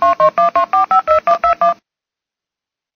Thank you.